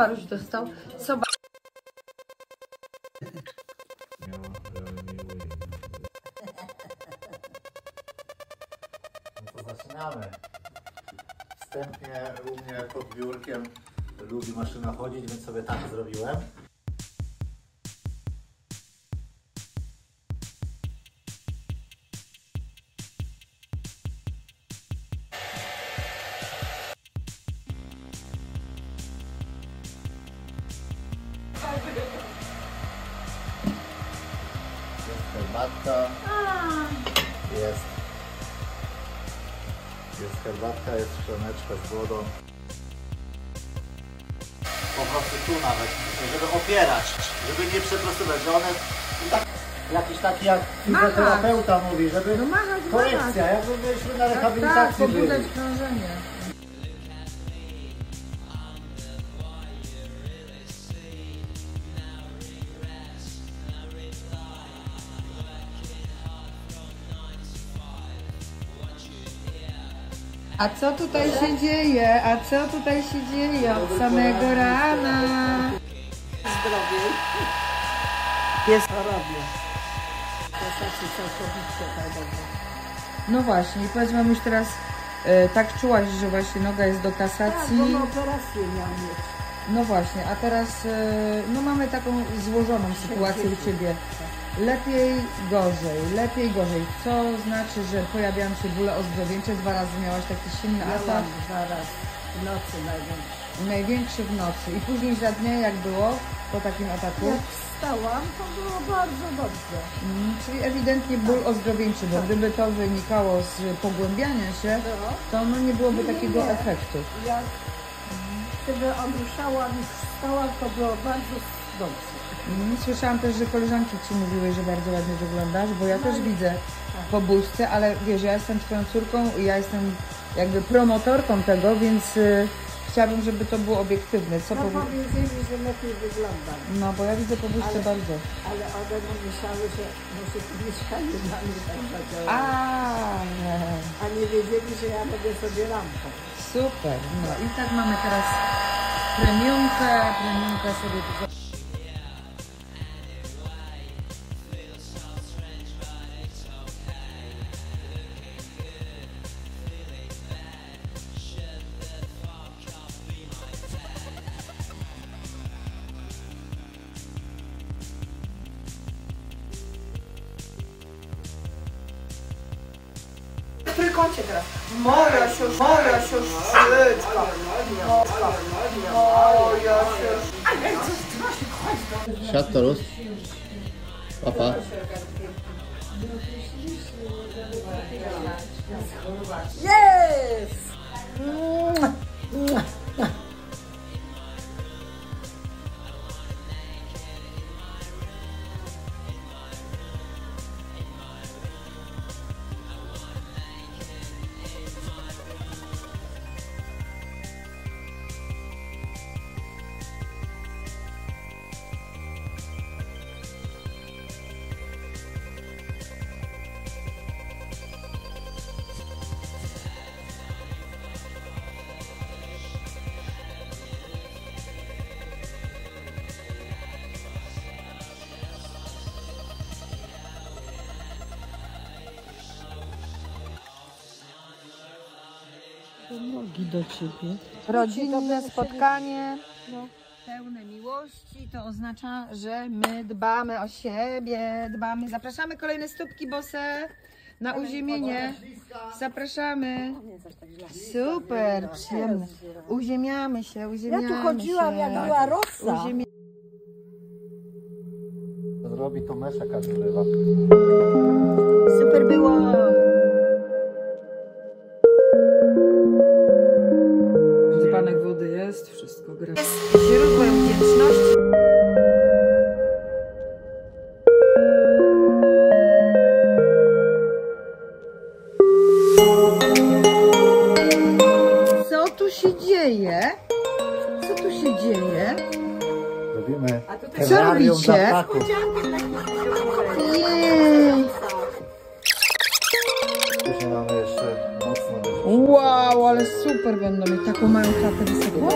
Baruś dostał? Co ba... No to zaczynamy. Wstępnie u mnie pod biurkiem lubi maszyna chodzić, więc sobie tak zrobiłem. Herbatka. Jest. Jest herbatka, jest szklaneczka z wodą. Po prostu tu nawet, żeby opierać, żeby nie przeprostować, że one tak, jakiś taki jak fizjoterapeuta mówi, żeby No machać, korekcja, jakby byliśmy na Tak, tak, rehabilitacji byli. pobudzać krążenie. A co tutaj się dzieje? A co tutaj się dzieje od samego rana? zdrowiej. Jest chorobie. Kasacji całkowicie tak dobrze. No właśnie, powiedz mam już teraz, e, tak czułaś, że właśnie noga jest do Tak, kasacji. bo na operację miałam mieć. No właśnie, a teraz e, no mamy taką złożoną sytuację u Ciebie. Lepiej, gorzej, lepiej, gorzej. Co znaczy, że pojawiają się bóle ozdrowieńcze? Dwa razy miałaś taki silny atak, Miałam zaraz w nocy najwięcej. największy w nocy. I później za dnia jak było po takim ataku? Jak wstałam, to było bardzo dobrze. Mm, czyli ewidentnie ból ozdrowieńczy, bo gdyby to wynikało z pogłębiania się, No. to no nie byłoby Nie, takiego nie. efektu. Jak kiedy odruszałam i wstałam, to było bardzo dobrze. Mm, Słyszałam też, że koleżanki Ci mówiły, że bardzo ładnie wyglądasz, bo ja No też i- widzę po buźce, ale wiesz, ja jestem Twoją córką i ja jestem jakby promotorką tego, więc y, chciałabym, żeby to było obiektywne. Co No powie... powiedzieli, że lepiej wyglądam. No, bo ja widzę po buźce Ale- bardzo. Ale one myślały, że tu mieszkanie dla mnie tak A, zadziałać. A nie wiedzieli, że ja robię sobie lampę. super. No i tak mamy teraz premiumkę, premiumkę sobie tylko... W trójkącie teraz. Moja się, moja się szczytka. Moja się Siad Torus. Papa. Jest! Nogi do ciebie. Rodzinne spotkanie pełne miłości to oznacza, że my dbamy o siebie, dbamy. Zapraszamy kolejne stópki bose na uziemienie. Zapraszamy. Super, przyjemne. Uziemiamy się, Ja uziemiamy tu chodziłam się. jak była rosa. Uziemi... Zrobi to mesza każdywa. Super było. Dzieje? Robimy Co robicie? dla ptaków. Jej! Później mamy jeszcze mocno. Wow, ale super będą mieć taką małą wysoką.